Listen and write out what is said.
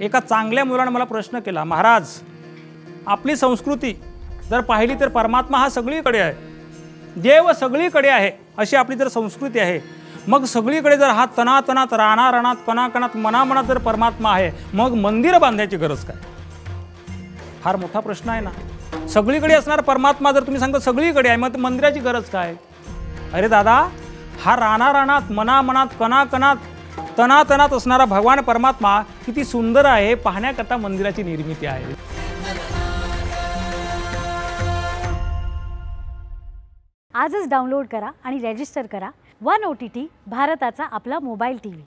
एका चांगल्या मुलानं मला प्रश्न केला महाराज आपली संस्कृती जर पाहिली तर परमात्मा हा सगळीकडे आहे. देव सगळीकडे आहे अशी आपली जर संस्कृती आहे. मग सगळीकडे जर हा तनातनात राणा राणात कणाकणात मनामनात जर परमात्मा आहे मग मंदिर बांधायची गरज काय? फार मोठा प्रश्न आहे ना. सगळीकडे असणार परमात्मा जर तुम्ही सांगता सगळीकडे आहे मग मंदिराची गरज काय? अरे दादा हा राणा राणात मनामनात कणाकणात तनातनात असणारा भगवान परमात्मा किती सुंदर आहे पाहण्याकरता मंदिराची निर्मिती आहे. आजच डाउनलोड करा आणि रजिस्टर करा. वन ओ टी टी भारताचा आपला मोबाईल टी व्ही